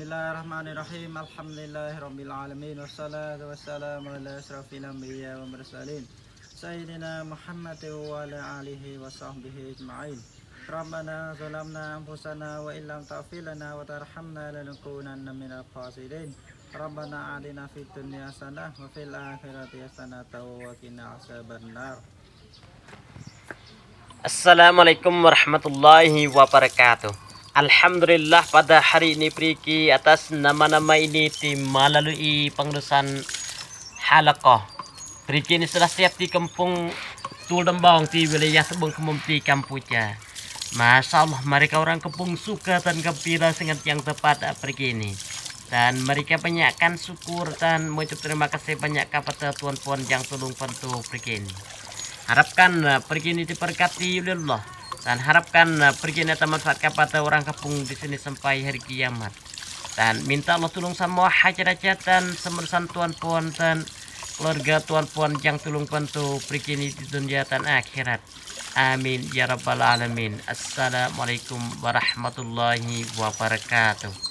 بسم الله الرحمن الرحيم الحمد لله رب العالمين والصلاة والسلام على أشرف الأنبياء والمرسلين سيدنا محمد وعلى آله وصحبه أجمعين ربنا ظلمنا أنفسنا وإن لم تغفر لنا وترحمنا لنكونن من الخاسرين ربنا آتنا في الدنيا حسنة وفي الآخرة حسنة وقنا عذاب النار السلام عليكم ورحمة الله وبركاته Alhamdulillah pada hari ini Priki atas nama-nama ini tim melalui pengurusan halakoh Priki ini sudah siap di kampung Tuldembang di wilayah Tebung Kemumti Kampuja. Masya Allah mereka orang kampung suka dan gembira sangat yang tepat Priki ini. Dan mereka banyakkan syukur dan mengucap terima kasih banyak kepada tuan puan yang tolong bantu Priki ini. Harapkan uh, pergi ini diberkati oleh Allah dan harapkan pergi ini akan manfaat kepada orang kampung di sini sampai hari kiamat. Dan minta Allah tolong semua hajat-hajatan semerusan tuan puan dan keluarga tuan puan yang tolong bantu pergi ini di dunia dan akhirat. Amin. Ya rabbal alamin. Assalamualaikum warahmatullahi wabarakatuh